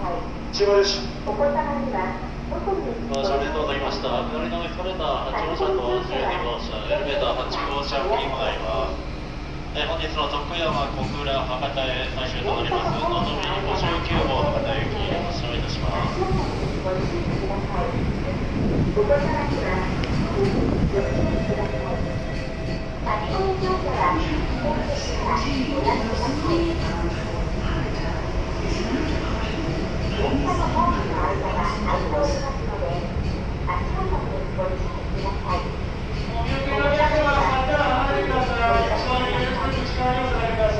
千葉ですお子様にはどこにご乗車となりました。下りのエスカレーター8号車と12号車、エレベーター8号車付近前は、え本日の徳山小倉博多へ最終となります。のぞみ59号博多行きお発車いたします。ごください。お子様には特にご注意ください。先ほど乗車は本日からご覧ください。電車のホームの間が空いておりますので、足元にご注意ください。お子様にはご注意ください。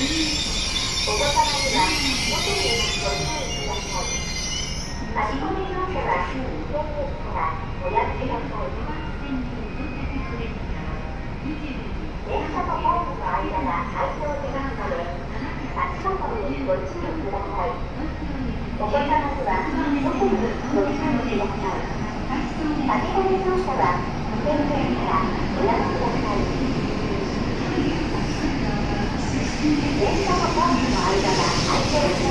お子様にはホテルにご注意ください立ち込み乗車は2 0 0円からお約束をします。電車のホームの間が開業時間まで立ちまみにご注意くださいお子様にはホテルにご注意ください立ち込み乗車は2 0 0からお約束 Thank you.